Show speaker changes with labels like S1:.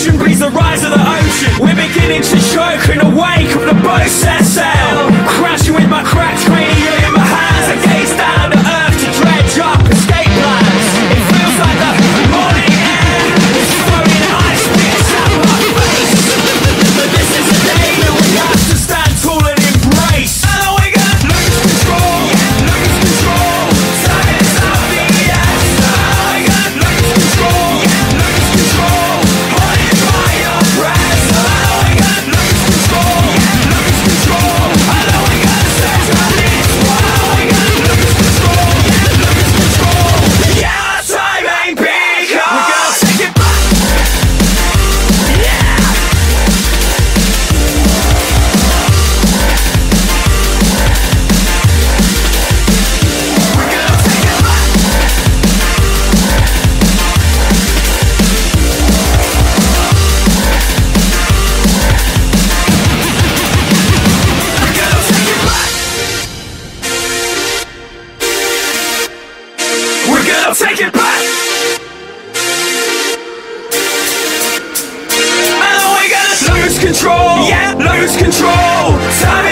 S1: ocean breeze, the rise of the ocean. We're beginning to choke and awake from the boat take it back. And we gotta lose control. Yeah, lose control. Time